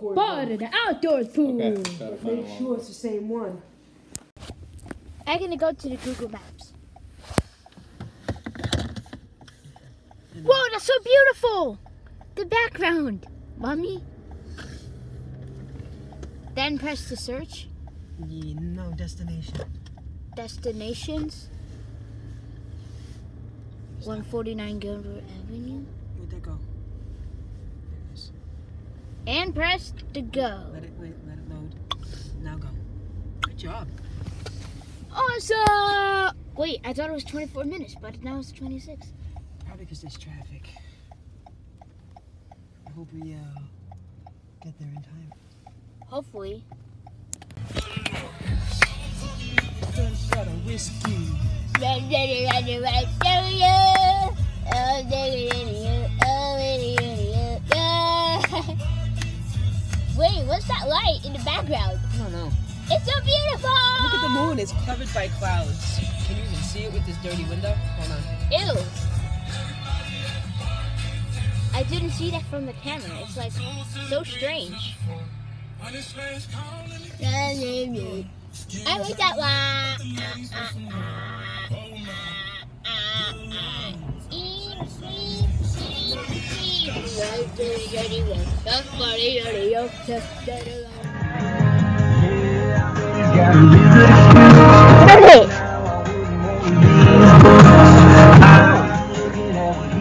record. But them. an outdoors pool. Okay. Make sure it's the same one. I'm gonna go to the Google Maps. Whoa, that's so beautiful! The background, mommy. Then press the search. Yeah, no destination. Destinations. 149 Gilbert Avenue. Where'd that go? There it is. And press the go. Let it wait. Let it load. Now go. Good job. Awesome! Wait, I thought it was 24 minutes, but now it's 26. Probably because there's traffic. I hope we uh get there in time. Hopefully. Whiskey. In the background? I don't know. It's so beautiful! Look at the moon. It's covered by clouds. Can you even see it with this dirty window? Hold on. Ew. I didn't see that from the camera. It's like so strange. I like that one.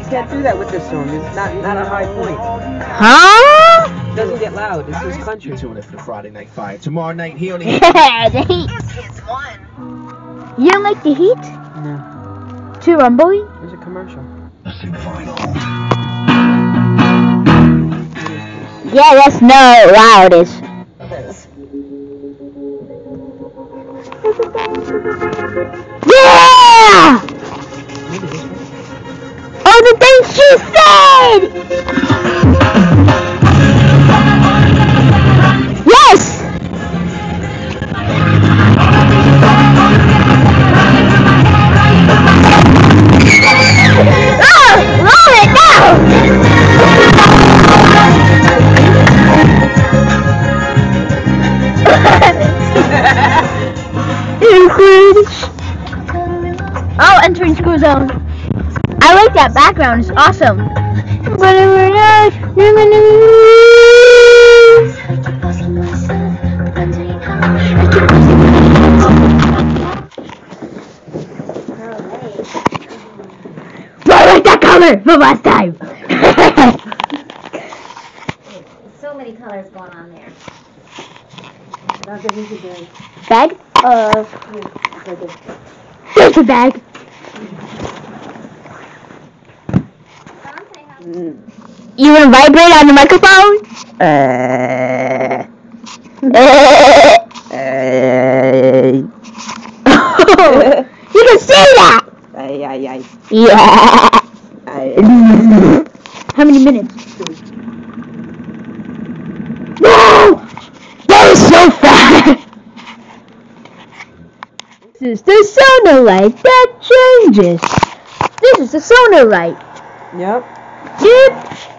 Can't do that with this song. It's not not a high point. Huh? It doesn't get loud. This is country. Tune in for Friday Night Fire tomorrow night here on the. the heat. You don't like the heat? No. Too rumbly? There's a commercial. Yeah, that's no loudest. Yeah! Maybe this one. Oh, the thing she said! Oh, entering school zone. I like that background. It's awesome. I like that color from last time. So many colors going on there. Not that we could bag? Uh, bag. You want to vibrate on the microphone? Uh, uh. you can see that. Ay, ay, ay. Yeah. How many minutes? Whoa! That was so fast. This is the sonar light that changes. This is the sonar light. Yep. Yep.